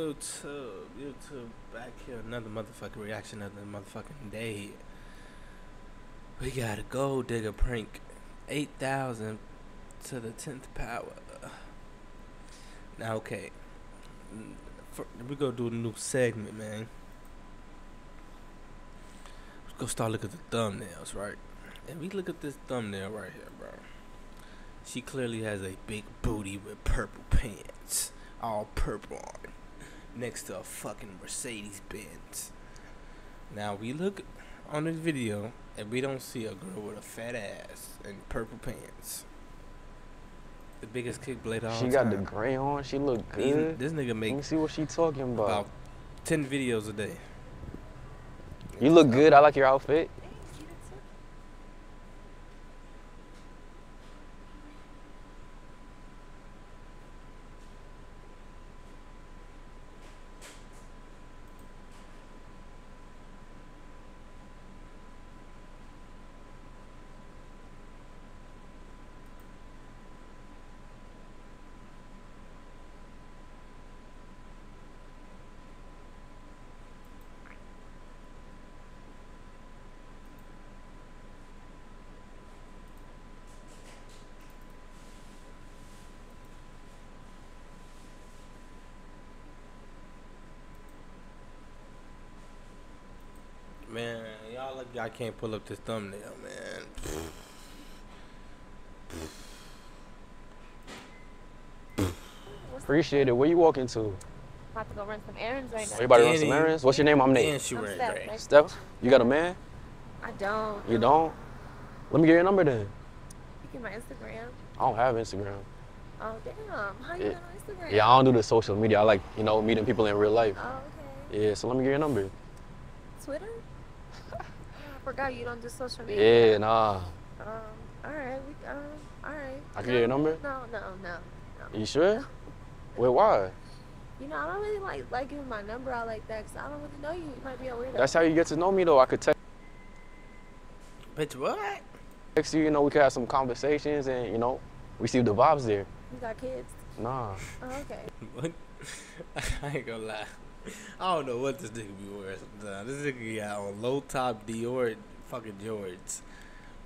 YouTube, YouTube, back here, another motherfucking reaction of the motherfucking day. We got a gold digger prank, 8,000 to the 10th power. Now, okay, for, we gonna do a new segment, man. Let's go start looking at the thumbnails, right? And we look at this thumbnail right here, bro. She clearly has a big booty with purple pants, all purple on next to a fucking Mercedes Benz. Now we look on this video and we don't see a girl with a fat ass and purple pants. The biggest kick blade all She got the gray on. She look good. This nigga Let me see what she talking about. about ten videos a day. You look good. I like your outfit. Man, y'all look. I can't pull up this thumbnail, man. Appreciate it. Where you walking to? About to go run some errands right now. You about run some errands? What's your name? I'm Nate. And I'm Steph, gray. Steph, you got a man? I don't. You don't? Let me get your number then. You get my Instagram. I don't have Instagram. Oh damn. How you Yeah. got on Instagram? Yeah, I don't do the social media. I like, you know, meeting people in real life. Oh okay. Yeah, so let me get your number. Twitter? I forgot you don't do social media. Yeah, nah. Um. All right. We. Um. All right. I can get your number? No. No. No. No. You sure? Wait, why? You know, I don't really like like giving my number out like that because I don't really know you. You might be a weirdo. That's how you get to know me though. I could text Bitch, what? you, you know, we could have some conversations and, you know, we see the vibes there. you got kids. Nah. Oh, okay. What? I ain't gonna lie. I don't know what this nigga be wearing sometimes. This nigga got on low top Dior fucking Jordans.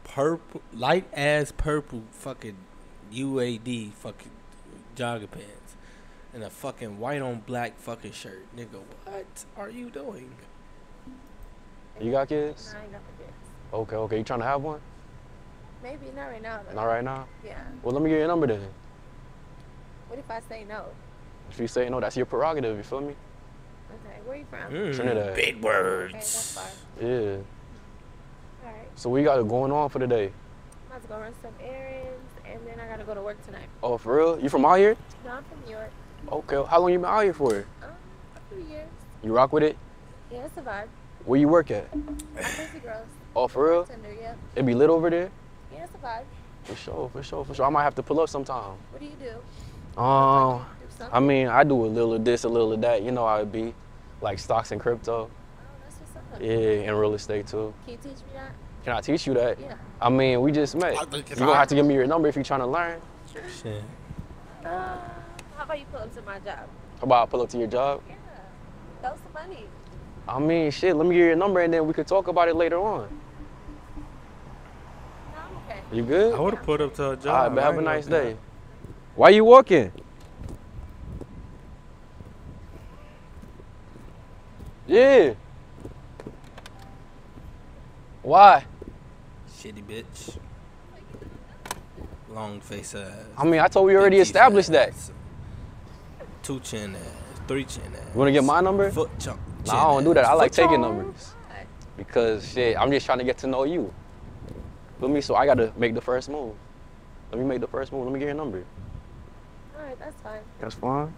Purple, light ass purple fucking UAD fucking jogging pants. And a fucking white on black fucking shirt. Nigga, what are you doing? You got kids? No, I ain't got the kids. Okay, okay. You trying to have one? Maybe not right now though. Not right now? Yeah. Well, let me get your number then. What if I say no? If you say no, that's your prerogative. You feel me? Okay. Where you from? Mm, Trinidad. Big Okay, words. that's fine. Yeah. All right. So we got it going on for the day. I'm about to go run some errands, and then I gotta go to work tonight. Oh, for real? You from out here? No, I'm from New York. Okay. How long you been out here for? Um, a few years. You rock with it? Yeah, it's a vibe. Where you work at? I'm busy girls. Oh, for real? Tender, yeah. It be lit over there? Yeah, it's a vibe. For sure, for sure, for sure. I might have to pull up sometime. What do you do? Um, do? I mean, I do a little of this, a little of that. You know how it be, like stocks and crypto. oh, that's what's up. Yeah, and real estate too. Can you teach me that? Can I teach you that? Yeah. I mean, we just met. You it's gonna have to give me your number if you're trying to learn. Shit. Uh, how about you pull up to my job? How about I pull up to your job? Yeah. Throw some money. I mean, shit. Let me get your number and then we could talk about it later on. No, I'm okay. You good? I would have put up to a job. All right, but have a nice day. Why you walking? Yeah. Why? Shitty bitch. Long face ass. I mean, I told we already big teeth established that. Two chin ass. Three chin ass. You wanna get my number? Foot chunk. Nah, I don't do that. I like taking numbers because shit, I'm just trying to get to know you. Feel me? So I gotta make the first move. Let me make the first move. Let me get your number. All right, that's fine. That's fine.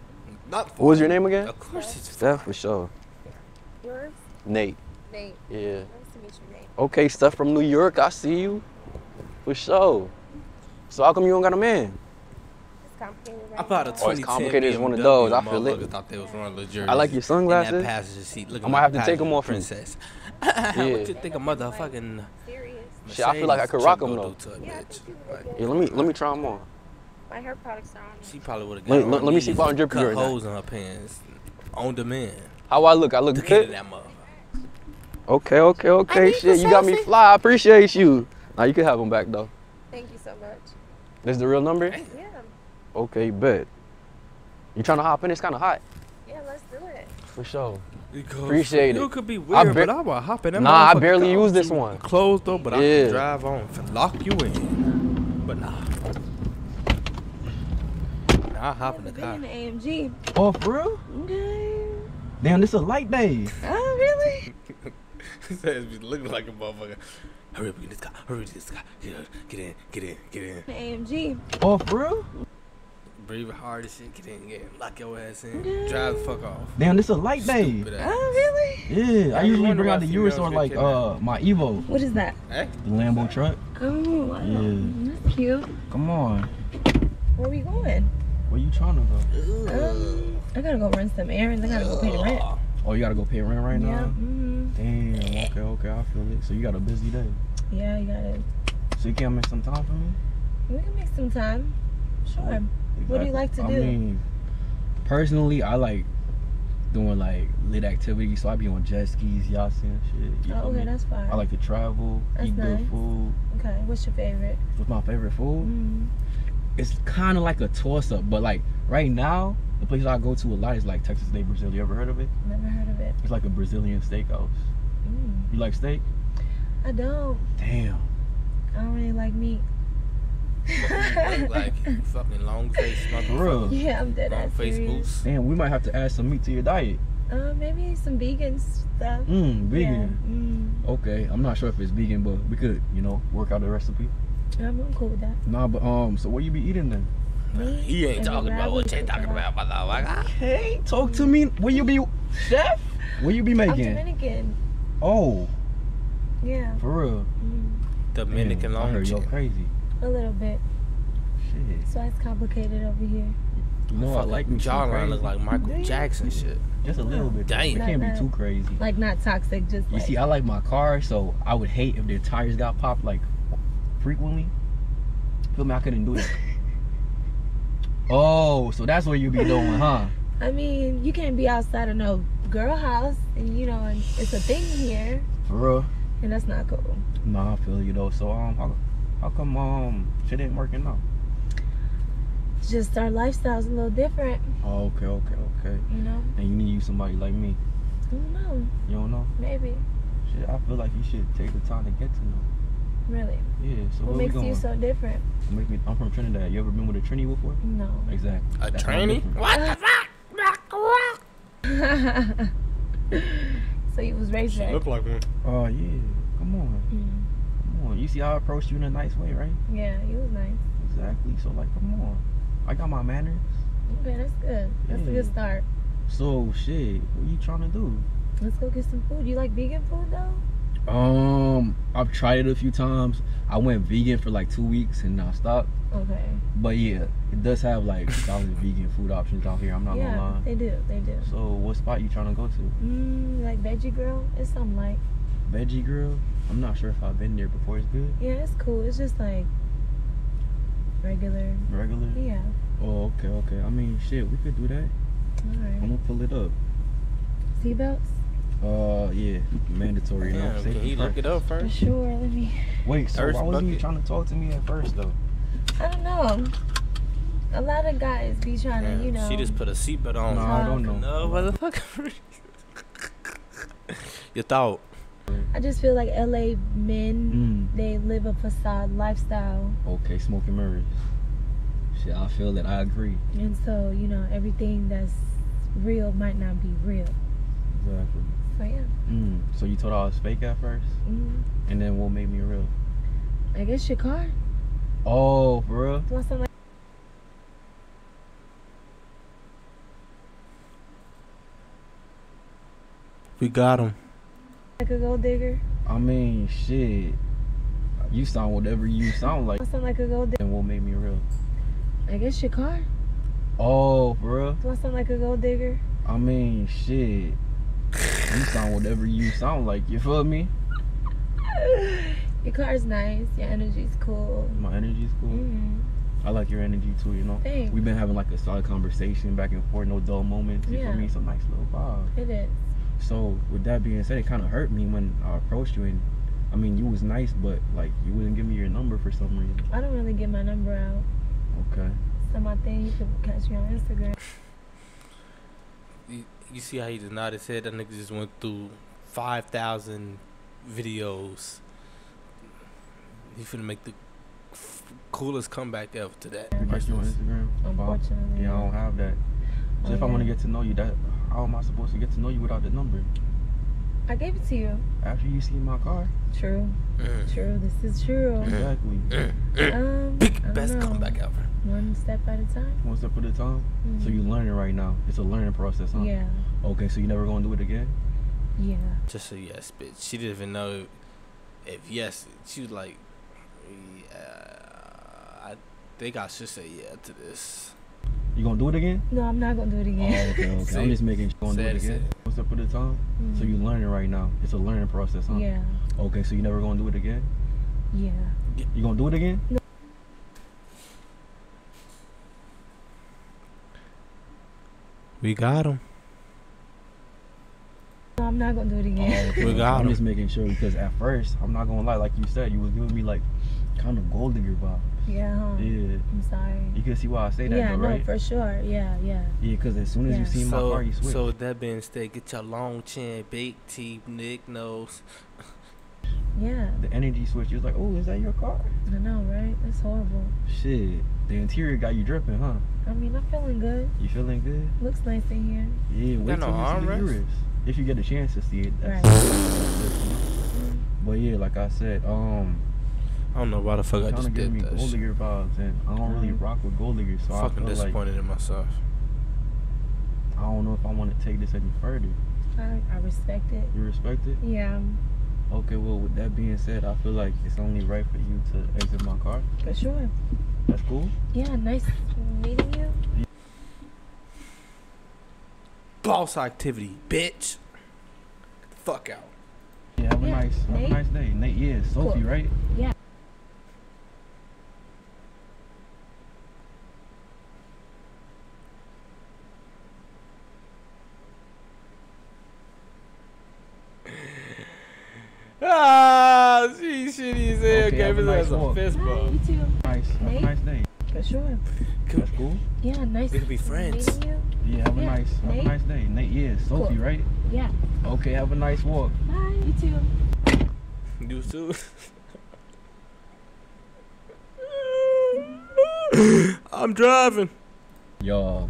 Not What was your name again? Of course it's Steph, for sure. Yours? Nate. Nate. Yeah. Nice to meet you, Nate. Okay, stuff from New York. I see you. For sure. So how come you don't got a man? It's complicated right I bought a now. Oh, it's 2010 complicated as one of those. I feel it. motherfuckers Thought they was one of the I like your In sunglasses. that passenger seat. Look I might have to take them off you. Princess. Yeah. what you think a motherfucking Serious. Shit, I feel like I could rock truck 'em, gonna though. to a Yeah, bitch? think Like, Yeah, let me let me try them on. My hair products are on. She probably would have Let- got let- let me see if I don't drip you cut right now. holes in her pants. On demand. How I look? I look Look at good. that motherfucker. Okay, okay, okay. need Shit, the you got me selfie. fly. I appreciate you. Now you can have them back though. Thank you so much. This the real number? Yeah. Okay, bet. You trying to hop in? It's kind of hot. Yeah, let's do it. For sure. Because Appreciate you it. could be weird, bar- but I will hop in that Nah, I motherfucker barely car use this one. Closed though, but I Yeah. can drive on and lock you in. But nah. Nah, I hop in the Never car. been in the AMG. Oh, for real? Okay. Damn, this is a light day. Oh, really? Says be looking like a motherfucker. Hurry up, get this car. Hurry up, get this car. Get, in, get in, get in, get in. The AMG. Oh, for real? Breathe hard as shit. Get in, get in. Lock your ass in. Drive the fuck off. Damn, this is a light day. Ass. Oh, really? Yeah, I you usually bring out the females Urus or like uh my Evo, What is that? Hey? the Lambo truck. Oh, wow. Yeah. That's cute. Come on, Where are we going? Where you trying to go? Um, I gotta go run some errands. I gotta go pay the rent. Oh, you gotta go pay rent right yeah. now. hmm Damn. Okay, okay, I feel it. So you got a busy day. Yeah, you gotta. So you can't make some time for me? We can make some time. Sure. What do you like to I do? mean, personally, I like doing like lit activities. So I be on jet skis, yachts and shit. You Oh, feel okay, me? that's fine. I like to travel, That's eat nice. good food. Okay, what's your favorite? What's my favorite food? Mm. It's kind of like a toss up, but like right now, the place I go to a lot is like Texas de Brazil. You ever heard of it? Never heard of it. It's like a Brazilian steakhouse. Mm. You like steak? I don't. Damn. I don't really like meat. Look like you fucking long face For motherfucker. real? yeah, I'm dead Long ass face serious. boots. Damn, we might have to add some meat to your diet. Uh, maybe some vegan stuff. Mmm, vegan. Yeah. Okay, I'm not sure if it's vegan, but we could, you know, work out the recipe. I'm, I'm cool with that. Nah, but um, so what you be eating then? Me He ain't and talking about what rabbit you talking chicken. about, motherfucker. Hey, talk to me. Will you be chef? Will you be I'm making? Dominican. Oh, Yeah. for real? Mm, Dominican Damn, I long you're crazy. a little bit. Shit. So it's complicated over here. You know I Fucking like me jawline look like Michael Jackson shit. Just a little bit. though. Damn. It can't Not be too crazy. Like not toxic, just You like. see, I like my car, so I would hate if their tires got popped like frequently. Feel me? I couldn't do that. oh, so that's what you be doing, huh? I mean, you can't be outside of no girl house, and you know, and it's a thing here, For real? and that's not cool. Nah, I feel you though. So um, how, how come um shit ain't working out? Just our lifestyle's a little different, Oh, okay, okay, okay. you know. And you need you somebody like me. I don't know, You don't know? maybe, Shit, I feel like you should take the time to get to know. Really. Yeah. So What makes you so different? What make me, I'm from Trinidad. You ever been with a Trini before? No. Exactly. A That's my. What the fuck? so you was raised She there. look like one. Oh yeah. Come on. Mm. Come on. You see I approached you in a nice way, right? Yeah, you was nice. Exactly. So like, come on. I got my manners. Okay, that's good. That's a good start. So shit, what you trying to do? Let's go get some food. You like vegan food though? Um, I've tried it a few times. I went vegan for like two weeks and I stopped. Okay. But yeah, it does have like solid vegan food options out here. I'm not yeah, gonna lie. they do. They do. So what spot you trying to go to? Mm, like veggie grill? It's something like. Veggie Grill. I'm not sure if I've been there before. It's good. Yeah, it's cool. It's just like regular. Regular. Yeah. Oh, okay, okay. I mean, shit, we could do that. All I'm gonna pull it up. Seatbelts? Uh, yeah, mandatory. now. Damn, Safety can you look first. it up For first? sure. Let me. Wait, so First why wasn't you trying to talk to me at first though? I don't know. A lot of guys be trying to, you know. She just put a seatbelt on. No, I don't know. No, motherfucker. Your thought. I just feel like LA men, Mm. they live a facade lifestyle. Okay, smoking mirrors. Shit, I feel that. I agree. And so, you know, everything that's real might not be real. Exactly. So, yeah. Mm. So you told I was fake at first, Mm, and then what made me real? I guess your car. Oh, for real? Do I sound like We got him. like a gold digger? I mean, shit. You sound whatever you sound like, Do I sound like a gold digger? and what made me real? I guess your car. Oh, for real? Do I sound like a gold digger? I mean, shit. You sound whatever you sound like. You feel me? Your car's nice. Your energy's cool. My energy's cool. Mm. I like your energy too. You know, Thanks. we've been having like a solid conversation back and forth, no dull moments. You Yeah. feel me? It's a nice little vibe. It is. So with that being said, it kind of hurt me when I approached you, and I mean you was nice, but like you wouldn't give me your number for some reason. I don't really get my number out. Okay. So my thing, you can catch me on Instagram. You, you see how he just nodded his head? That nigga just went through 5,000 videos. He finna make the f- coolest comeback ever to that. Catch you on Instagram. Wow. Unfortunately. Yeah, I don't have that. So Oh, if I want to get to know you, that how am I supposed to get to know you without the number? I gave it to you. After you see my car? True. Mm. True. This is true. Exactly. Mm, mm. Um, I Big don't best know. comeback ever. One step at a time. One step at a time. So Mhm. you learning right now. It's a learning process, huh? Yeah. Okay, so you never gonna do it again? Yeah. Just a yes, bitch. She didn't even know if yes. She was like, yeah, I think I should say yeah to this. You gonna do it again? No, I'm not gonna do it Oh, again. okay, okay. See? I'm just making sure you gonna do it again. said One step at a time. So Mhm. you learning right now. It's a learning process, huh? Yeah. Okay, so you never gonna do it again? Yeah. You gonna do it again? No. We got him. No, I'm not gonna do it again. Oh, okay, We okay. got I'm him. just making sure because at first, I'm not gonna lie, like you said, you was giving me like kind of gold digger vibe. Yeah. Huh? Yeah. I'm sorry. You can see why I say that, yeah. though, No, right? for sure. Yeah. Yeah. Yeah, because as soon as you Yeah. see my so, car, you switch. so with that being said, get your long chin, big teeth, Nick nose. Yeah. the energy switch, you was like, oh, is that your car? I know, right? That's horrible. Shit, the interior got you dripping, huh? I mean, I'm feeling good. You feeling good? Looks nice in here. Yeah, wait Got till no you see the armrest? Urus. If you get a chance to see it. That's Right. But yeah, like I said, um, I don't know why the fuck I kind just of give did me that. gold shit. digger vibes, and I don't really rock with gold diggers, so I Fucking feel like disappointed in myself. I don't know if I want to take this any further. I, I respect it. You respect it? Yeah, Okay, well, with that being said, I feel like it's only right for you to exit my car. for sure. That's cool. Yeah, nice meeting you. Boss activity, bitch. Get the fuck out. Yeah, have a Yeah, nice, have a nice day. Nate, yeah, Sophie, Cool. right? Yeah. Ah, she shitty as hell. Okay, Gave have a his nice ass a walk. fist Hi, bump. you too. Nice, have a Nate? nice day. For sure. That's cool. Yeah, nice. We could be friends. Meeting you. Yeah, have a Yeah, nice, have Nate? a nice day. Nate, yeah, Sophie, Cool. right? Yeah. Okay, have a nice walk. Bye. You too. You too. I'm driving. Yo,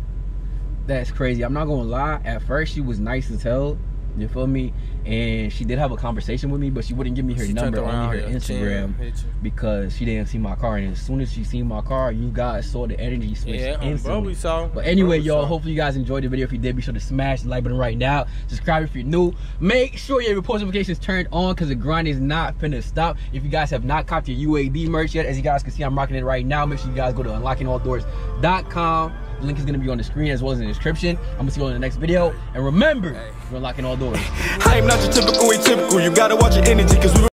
that's crazy. I'm not gonna lie. At first, she was nice as hell. You feel me? And she did have a conversation with me, but she wouldn't give me her She number, only her chin Instagram, because she didn't see my car. And as soon as she seen my car, you guys saw the energy switch Yeah, um, bro, we saw. But anyway, bro, y'all, saw. hopefully you guys enjoyed the video. If you did, be sure to smash the like button right now. Subscribe if you're new. Make sure your post notifications turned on because the grind is not finna stop. If you guys have not copped your UAD merch yet, as you guys can see, I'm rocking it right now. Make sure you guys go to unlockingaldoors.com. The link is gonna be on the screen as well as in the description. I'm gonna see you in the next video. And remember, we're locking all doors. I am not your typical atypical. You gotta watch your energy, cause we